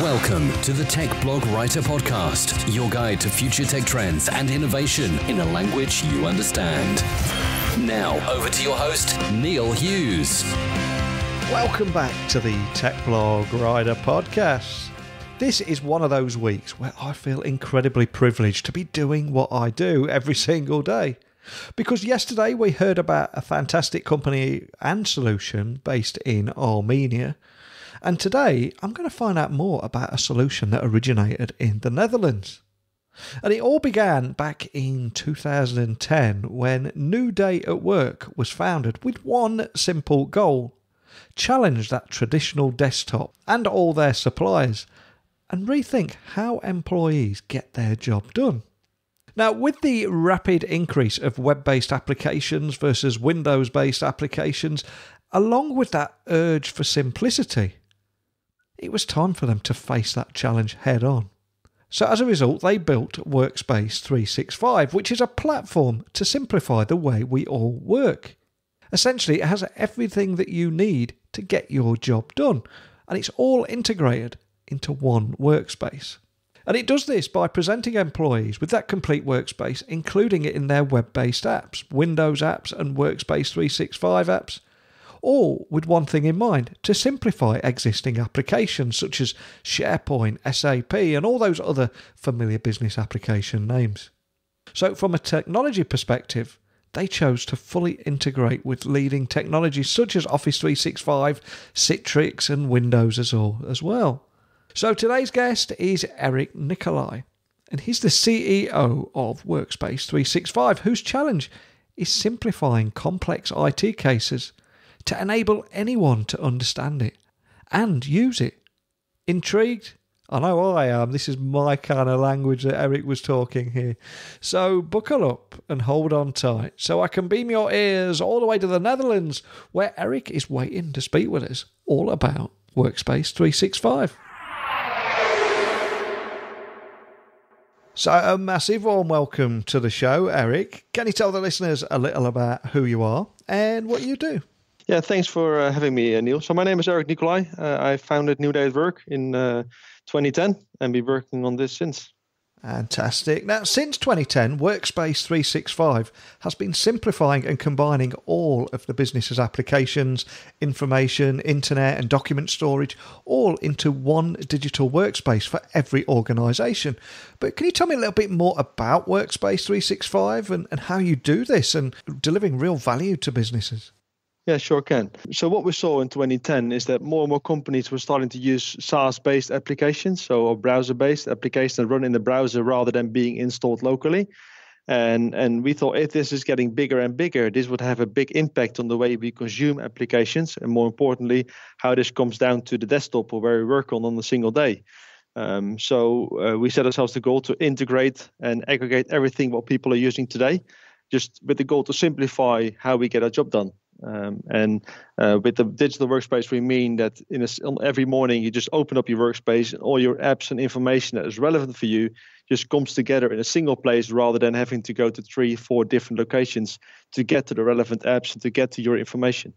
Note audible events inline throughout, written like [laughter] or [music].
Welcome to the Tech Blog Writer Podcast, your guide to future tech trends and innovation in a language you understand. Now, over to your host, Neil Hughes. Welcome back to the Tech Blog Writer Podcast. This is one of those weeks where I feel incredibly privileged to be doing what I do every single day. Because yesterday we heard about a fantastic company and solution based in Armenia and today, I'm going to find out more about a solution that originated in the Netherlands. And it all began back in 2010 when New Day at Work was founded with one simple goal challenge that traditional desktop and all their suppliers and rethink how employees get their job done. Now, with the rapid increase of web based applications versus Windows based applications, along with that urge for simplicity, it was time for them to face that challenge head on. So, as a result, they built Workspace 365, which is a platform to simplify the way we all work. Essentially, it has everything that you need to get your job done, and it's all integrated into one workspace. And it does this by presenting employees with that complete workspace, including it in their web based apps, Windows apps, and Workspace 365 apps all with one thing in mind to simplify existing applications such as SharePoint, SAP, and all those other familiar business application names. So, from a technology perspective, they chose to fully integrate with leading technologies such as Office 365, Citrix, and Windows as, as well. So, today's guest is Erik Nicolai, and he's the CEO of Workspace 365, whose challenge is simplifying complex IT cases to enable anyone to understand it and use it. Intrigued? I know I am. This is my kind of language that Erik was talking here. So buckle up and hold on tight so I can beam your ears all the way to the Netherlands where Erik is waiting to speak with us all about Workspace 365. So, a massive warm welcome to the show, Erik. Can you tell the listeners a little about who you are and what you do? Yeah, thanks for uh, having me, uh, Neil. So my name is Erik Nicolai. Uh, I founded New Day at Work in uh, 2010 and been working on this since. Fantastic. Now, since 2010, Workspace 365 has been simplifying and combining all of the business's applications, information, internet, and document storage all into one digital workspace for every organization. But can you tell me a little bit more about Workspace 365 and, and how you do this and delivering real value to businesses? Yeah, sure can. So what we saw in 2010 is that more and more companies were starting to use SaaS-based applications, so browser-based applications that run in the browser rather than being installed locally. And and we thought if this is getting bigger and bigger, this would have a big impact on the way we consume applications, and more importantly, how this comes down to the desktop or where we work on on a single day. Um, so uh, we set ourselves the goal to integrate and aggregate everything what people are using today, just with the goal to simplify how we get our job done. Um, and uh, with the digital workspace, we mean that in a, every morning you just open up your workspace and all your apps and information that is relevant for you just comes together in a single place rather than having to go to three, four different locations to get to the relevant apps and to get to your information.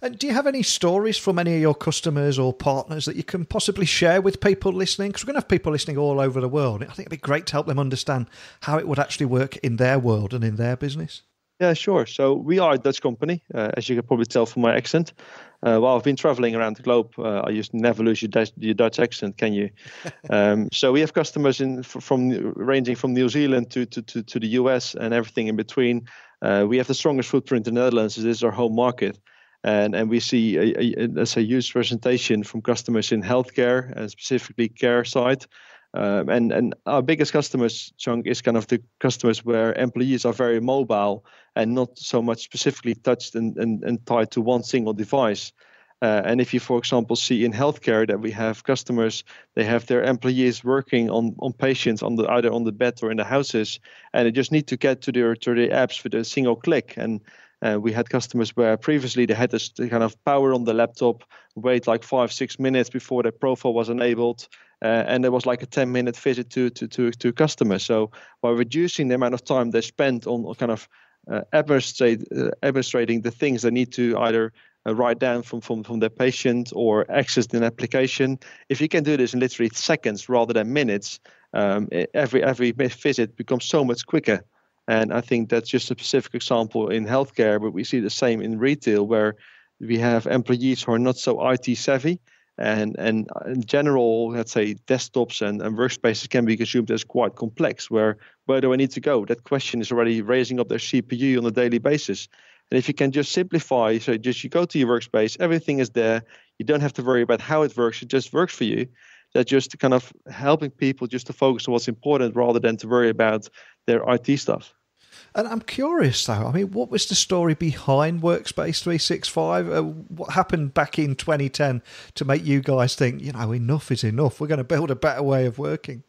And do you have any stories from any of your customers or partners that you can possibly share with people listening? Because we're going to have people listening all over the world. I think it'd be great to help them understand how it would actually work in their world and in their business. Yeah, sure. So we are a Dutch company, uh, as you can probably tell from my accent. Uh, while I've been traveling around the globe, uh, I used to never lose your Dutch, your Dutch accent, can you? [laughs] um, so we have customers in from ranging from New Zealand to, to, to, to the US and everything in between. Uh, we have the strongest footprint in the Netherlands. This is our home market. And, and we see a, a, a, a huge presentation from customers in healthcare and specifically care side. Um, and and our biggest customers chunk is kind of the customers where employees are very mobile and not so much specifically touched and, and, and tied to one single device. Uh, and if you, for example, see in healthcare that we have customers, they have their employees working on, on patients on the either on the bed or in the houses, and they just need to get to their to their apps with a single click. And uh, we had customers where previously they had to kind of power on the laptop, wait like five six minutes before their profile was enabled, uh, and there was like a 10 minute visit to to to to customers. So by reducing the amount of time they spent on kind of uh, administrate, uh, administrating the things they need to either uh, write down from, from, from their patient or access an application. If you can do this in literally seconds rather than minutes, um, every every visit becomes so much quicker. And I think that's just a specific example in healthcare, but we see the same in retail where we have employees who are not so IT savvy. And, and in general, let's say desktops and, and workspaces can be consumed as quite complex. Where where do I need to go? That question is already raising up their CPU on a daily basis. And if you can just simplify, so just you go to your workspace, everything is there. You don't have to worry about how it works; it just works for you. That just kind of helping people just to focus on what's important rather than to worry about their IT stuff. And I'm curious though. I mean, what was the story behind Workspace 365? Uh, what happened back in 2010 to make you guys think, you know, enough is enough? We're going to build a better way of working.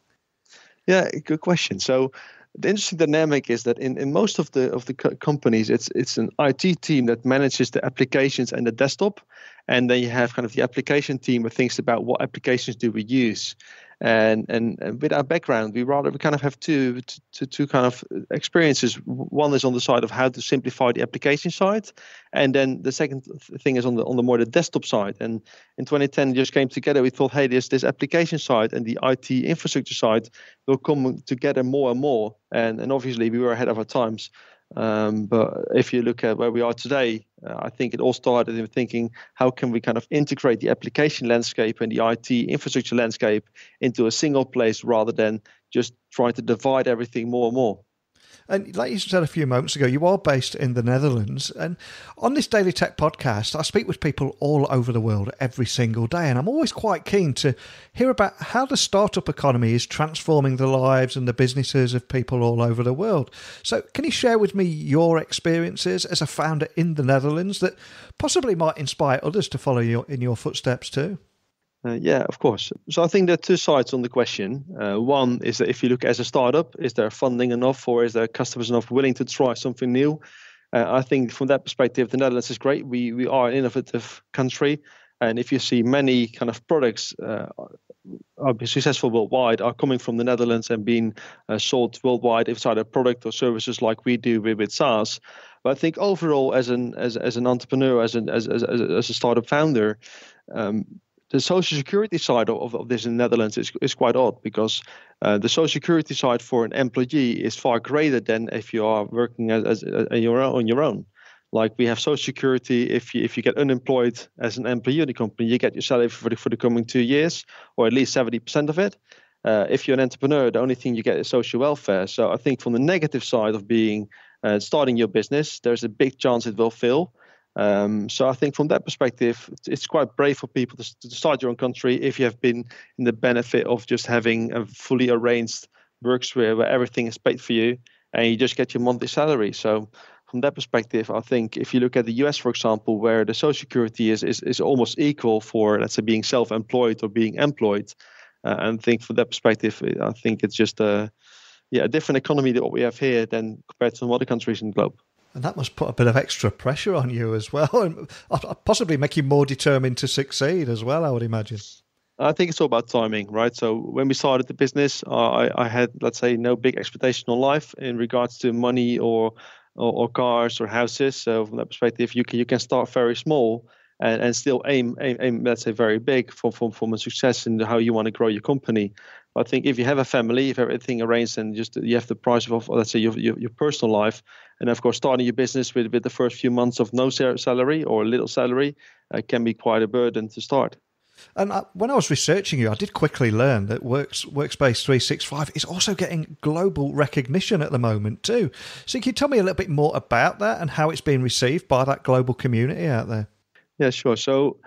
Yeah, good question. So the interesting dynamic is that in, in most of the of the co- companies, it's it's an IT team that manages the applications and the desktop, and then you have kind of the application team that thinks about what applications do we use and, and, and with our background we rather we kind of have two, two two kind of experiences. One is on the side of how to simplify the application side and then the second thing is on the on the more the desktop side. And in 2010 just came together we thought hey this this application side and the IT infrastructure side will come together more and more. And and obviously we were ahead of our times um, but if you look at where we are today, uh, I think it all started in thinking how can we kind of integrate the application landscape and the IT infrastructure landscape into a single place rather than just trying to divide everything more and more. And like you said a few moments ago, you are based in the Netherlands. And on this Daily Tech podcast, I speak with people all over the world every single day. And I'm always quite keen to hear about how the startup economy is transforming the lives and the businesses of people all over the world. So, can you share with me your experiences as a founder in the Netherlands that possibly might inspire others to follow you in your footsteps too? Uh, yeah, of course. So I think there are two sides on the question. Uh, one is that if you look as a startup, is there funding enough or is there customers enough willing to try something new? Uh, I think from that perspective, the Netherlands is great. We we are an innovative country, and if you see many kind of products uh, are successful worldwide are coming from the Netherlands and being uh, sold worldwide, if it's either product or services like we do with, with SaaS. But I think overall, as an as, as an entrepreneur, as an as as, as a startup founder, um, the social security side of, of this in the Netherlands is, is quite odd because uh, the social security side for an employee is far greater than if you are working as, as, as uh, your own, on your own. Like we have social security, if you if you get unemployed as an employee in the company, you get your salary for the, for the coming two years, or at least seventy percent of it. Uh, if you're an entrepreneur, the only thing you get is social welfare. So I think from the negative side of being uh, starting your business, there's a big chance it will fail. Um, so I think from that perspective, it's quite brave for people to, to, start your own country if you have been in the benefit of just having a fully arranged worksphere where everything is paid for you and you just get your monthly salary. So from that perspective, I think if you look at the US, for example, where the social security is is, is almost equal for let's say being self-employed or being employed, uh, and think from that perspective, I think it's just a yeah a different economy than what we have here than compared to some other countries in the globe. And that must put a bit of extra pressure on you as well, [laughs] and possibly make you more determined to succeed as well. I would imagine. I think it's all about timing, right? So when we started the business, I, I had, let's say, no big expectation on life in regards to money or, or, or cars or houses. So from that perspective, you can you can start very small and, and still aim, aim, aim, let's say, very big for, for, from a success in how you want to grow your company. I think if you have a family, if everything arranged, and just you have the price of, let's say, your, your, your personal life, and of course, starting your business with, with the first few months of no salary or little salary uh, can be quite a burden to start. And I, when I was researching you, I did quickly learn that Works, Workspace 365 is also getting global recognition at the moment too. So can you tell me a little bit more about that and how it's being received by that global community out there? Yeah, sure. So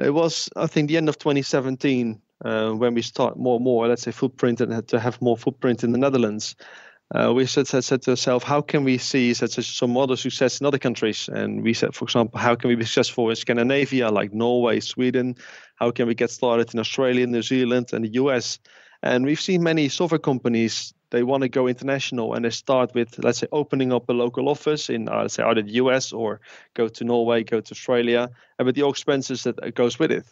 it was, I think, the end of 2017 uh, when we start more and more, let's say, footprint and to have more footprint in the Netherlands. Uh, we said, said, said to ourselves, how can we see such some other success in other countries? And we said, for example, how can we be successful in Scandinavia, like Norway, Sweden? How can we get started in Australia, New Zealand, and the US? And we've seen many software companies they want to go international and they start with let's say opening up a local office in uh, say either the US or go to Norway, go to Australia, and with the expenses that goes with it.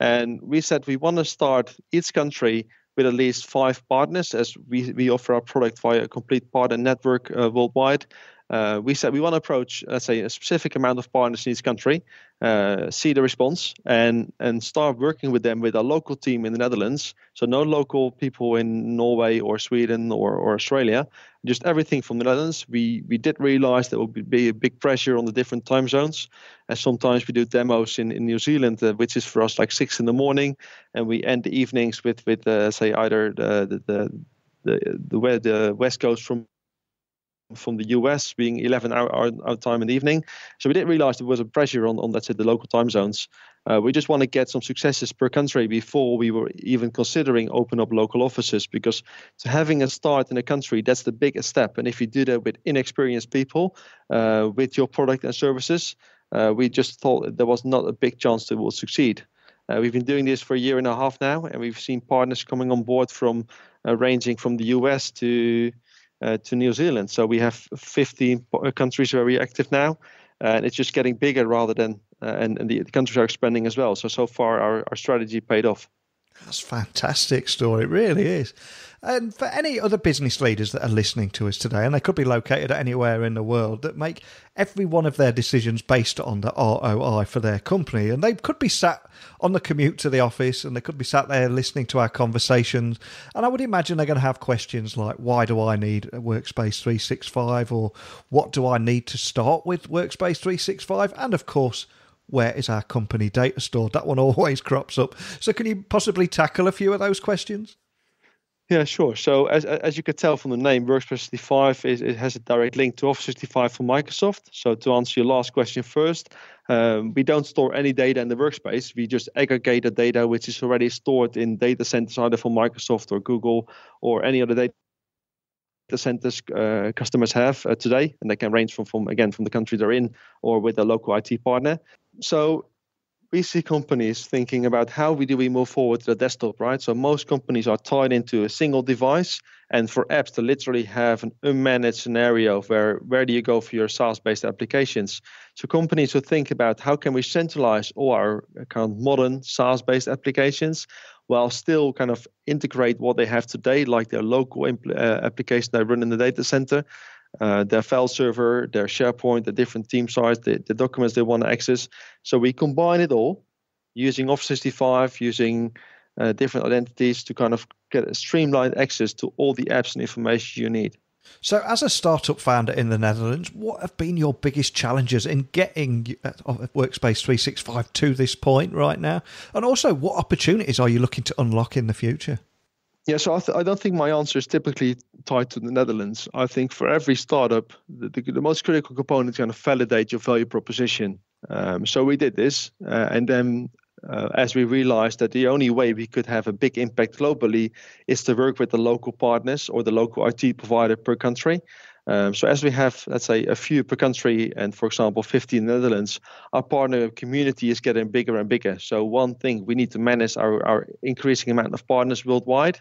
And we said we want to start each country with at least five partners as we, we offer our product via a complete partner network uh, worldwide. Uh, we said we want to approach, let's say, a specific amount of partners in each country, uh, see the response, and and start working with them with a local team in the Netherlands. So no local people in Norway or Sweden or, or Australia, just everything from the Netherlands. We we did realize there would be a big pressure on the different time zones, and sometimes we do demos in, in New Zealand, uh, which is for us like six in the morning, and we end the evenings with with uh, say either the the, the the the, the west coast from from the US being 11 hour, hour, hour, time in the evening. So we didn't realize there was a pressure on, on let's say, the local time zones. Uh, we just want to get some successes per country before we were even considering open up local offices because to having a start in a country, that's the biggest step. And if you do that with inexperienced people, uh, with your product and services, uh, we just thought there was not a big chance that we'll succeed. Uh, we've been doing this for a year and a half now, and we've seen partners coming on board from uh, ranging from the US to to New Zealand. So we have 15 countries very active now, and it's just getting bigger rather than, uh, and, and the, the, countries are expanding as well. So, so far, our, our strategy paid off. That's fantastic story. It really is. And for any other business leaders that are listening to us today, and they could be located anywhere in the world, that make every one of their decisions based on the ROI for their company, and they could be sat on the commute to the office and they could be sat there listening to our conversations. And I would imagine they're going to have questions like, why do I need a Workspace 365? Or what do I need to start with Workspace 365? And of course, where is our company data stored? That one always [laughs] crops up. So, can you possibly tackle a few of those questions? Yeah, sure. So as as you could tell from the name, Workspace 65 is, it has a direct link to Office 65 from Microsoft. So to answer your last question first, um, we don't store any data in the workspace. We just aggregate the data which is already stored in data centers either from Microsoft or Google or any other data centers uh, customers have uh, today, and they can range from from again from the country they're in or with a local IT partner. So we see companies thinking about how we do we move forward to the desktop, right? So most companies are tied into a single device, and for apps to literally have an unmanaged scenario where where do you go for your SaaS-based applications? So companies would think about how can we centralize all our kind of modern SaaS-based applications while still kind of integrate what they have today, like their local impl- uh, application they run in the data center, uh, their file server, their SharePoint, the different team size, the, the documents they want to access. So we combine it all using Office 65, using uh, different identities to kind of get a streamlined access to all the apps and information you need. So, as a startup founder in the Netherlands, what have been your biggest challenges in getting uh, Workspace 365 to this point right now? And also, what opportunities are you looking to unlock in the future? Yeah, so I, th- I, don't think my answer is typically tied to the Netherlands. I think for every startup, the, the, the most critical component is going to validate your value proposition. Um, so we did this, uh, and then uh, as we realized that the only way we could have a big impact globally is to work with the local partners or the local IT provider per country. Um, so as we have, let's say, a few per country, and for example, 15 Netherlands, our partner community is getting bigger and bigger. So one thing we need to manage our, our increasing amount of partners worldwide.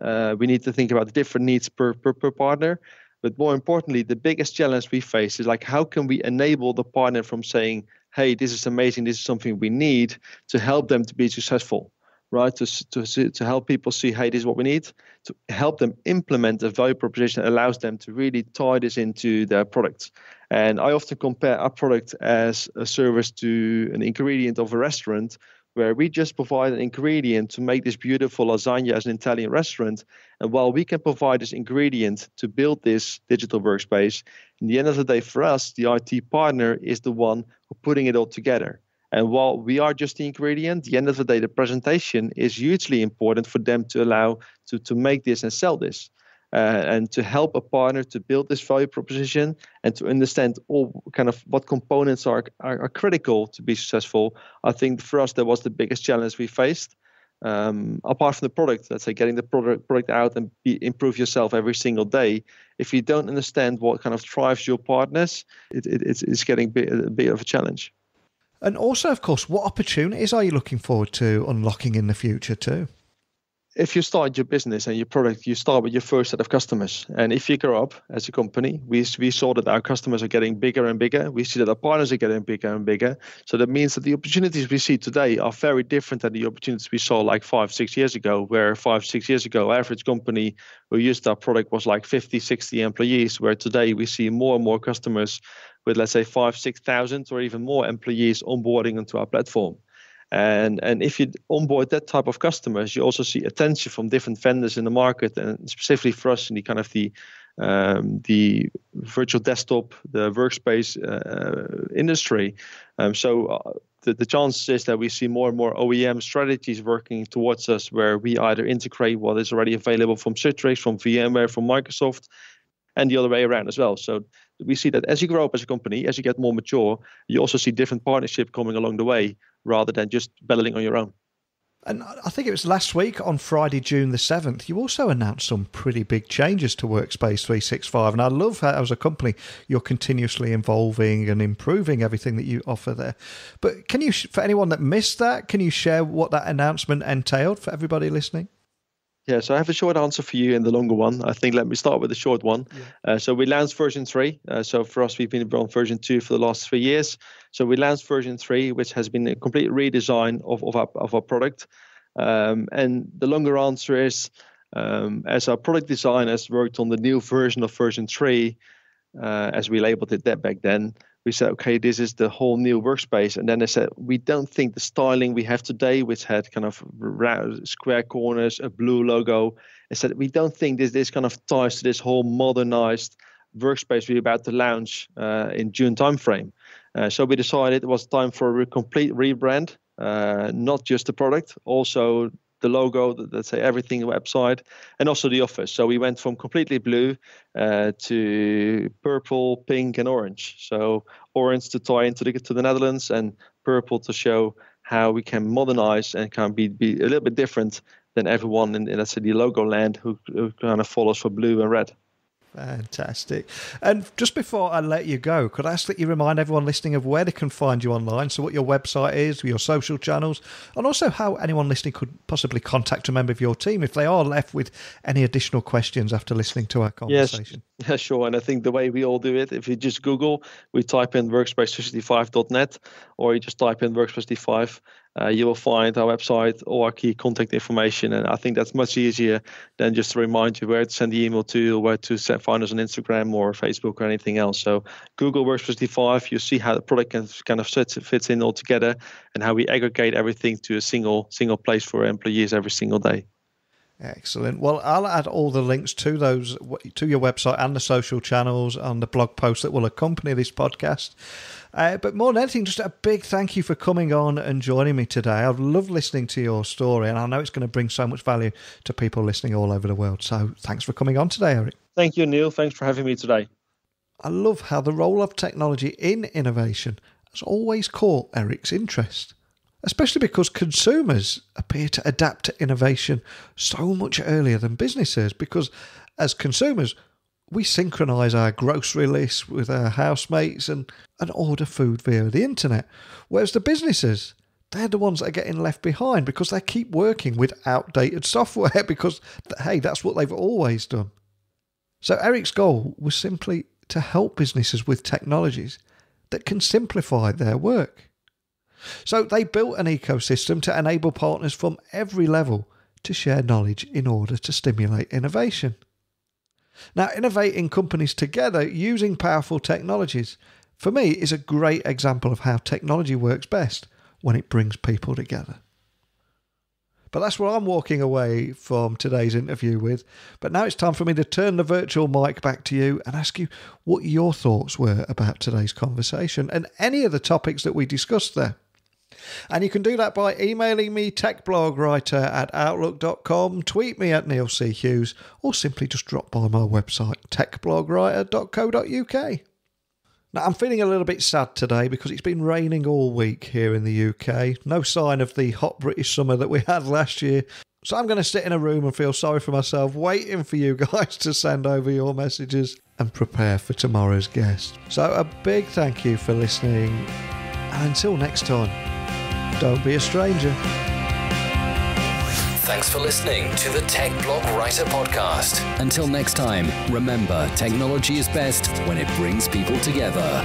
Uh, we need to think about the different needs per, per, per partner. But more importantly, the biggest challenge we face is like how can we enable the partner from saying, hey, this is amazing, this is something we need to help them to be successful right? To, to, to help people see, hey, this is what we need, to help them implement a value proposition that allows them to really tie this into their products. And I often compare our product as a service to an ingredient of a restaurant where we just provide an ingredient to make this beautiful lasagna as an Italian restaurant. And while we can provide this ingredient to build this digital workspace, in the end of the day, for us, the IT partner is the one who putting it all together. And while we are just the ingredient, the end of the day, the presentation is hugely important for them to allow to, to make this and sell this. Uh, and to help a partner to build this value proposition and to understand all kind of what components are, are, are critical to be successful. I think for us that was the biggest challenge we faced. Um, apart from the product, let's say getting the product product out and be, improve yourself every single day. If you don't understand what kind of drives your partners, it, it, it's, it's getting a bit, a bit of a challenge. And also, of course, what opportunities are you looking forward to unlocking in the future too? if you start your business and your product, you start with your first set of customers. And if you grow up as a company, we, we saw that our customers are getting bigger and bigger. We see that our partners are getting bigger and bigger. So that means that the opportunities we see today are very different than the opportunities we saw like five, six years ago, where five, six years ago, average company who used our product was like 50, 60 employees, where today we see more and more customers with, let's say, five, 6,000 or even more employees onboarding onto our platform. And and if you onboard that type of customers, you also see attention from different vendors in the market, and specifically for us in the kind of the um, the virtual desktop, the workspace uh, industry. Um, so uh, the, the chances is that we see more and more OEM strategies working towards us, where we either integrate what is already available from Citrix, from VMware, from Microsoft, and the other way around as well. So we see that as you grow up as a company, as you get more mature, you also see different partnership coming along the way rather than just battling on your own. And I think it was last week on Friday, June the 7th, you also announced some pretty big changes to Workspace 365. And I love how, as a company, you're continuously evolving and improving everything that you offer there. But can you, for anyone that missed that, can you share what that announcement entailed for everybody listening? Yeah, so I have a short answer for you and the longer one. I think let me start with the short one. Yeah. Uh, so we launched version three. Uh, so for us, we've been on version two for the last three years. So we launched version three, which has been a complete redesign of, of, our, of our product. Um, and the longer answer is, um, as our product designers worked on the new version of version three, uh, as we labeled it that back then, we said, okay, this is the whole new workspace. And then they said, we don't think the styling we have today, which had kind of round, square corners, a blue logo, they said, we don't think this, this kind of ties to this whole modernized workspace we're about to launch uh, in June timeframe. Uh, so we decided it was time for a complete rebrand, uh, not just the product, also the logo, let's say everything website, and also the office. So we went from completely blue uh, to purple, pink, and orange. So orange to tie into the to the Netherlands, and purple to show how we can modernize and can be, be a little bit different than everyone in, in let's say the logo land who, who kind of follows for blue and red. Fantastic. And just before I let you go, could I ask that you remind everyone listening of where they can find you online? So, what your website is, your social channels, and also how anyone listening could possibly contact a member of your team if they are left with any additional questions after listening to our conversation. Yes, [laughs] yeah, sure. And I think the way we all do it, if you just Google, we type in workspace365.net or you just type in workspace uh, you will find our website or our key contact information. And I think that's much easier than just to remind you where to send the email to or where to find us on Instagram or Facebook or anything else. So Google Workspace you see how the product can kind of fits, fits in all together and how we aggregate everything to a single single place for employees every single day. Excellent. Well, I'll add all the links to those to your website and the social channels on the blog post that will accompany this podcast. Uh, but more than anything, just a big thank you for coming on and joining me today. I've loved listening to your story, and I know it's going to bring so much value to people listening all over the world. So thanks for coming on today, Erik. Thank you, Neil. Thanks for having me today. I love how the role of technology in innovation has always caught Erik's interest, especially because consumers appear to adapt to innovation so much earlier than businesses. Because as consumers, we synchronize our grocery list with our housemates and, and order food via the internet. Whereas the businesses, they're the ones that are getting left behind because they keep working with outdated software [laughs] because, hey, that's what they've always done. So Erik's goal was simply to help businesses with technologies that can simplify their work. So they built an ecosystem to enable partners from every level to share knowledge in order to stimulate innovation. Now, innovating companies together using powerful technologies, for me, is a great example of how technology works best when it brings people together. But that's what I'm walking away from today's interview with. But now it's time for me to turn the virtual mic back to you and ask you what your thoughts were about today's conversation and any of the topics that we discussed there. And you can do that by emailing me techblogwriter at outlook.com, tweet me at Neil C. Hughes, or simply just drop by my website, techblogwriter.co.uk. Now, I'm feeling a little bit sad today because it's been raining all week here in the UK. No sign of the hot British summer that we had last year. So I'm going to sit in a room and feel sorry for myself, waiting for you [laughs] guys to send over your messages and prepare for tomorrow's guest. So a big thank you for listening. And until next time. Don't be a stranger. Thanks for listening to the Tech Blog Writer Podcast. Until next time, remember technology is best when it brings people together.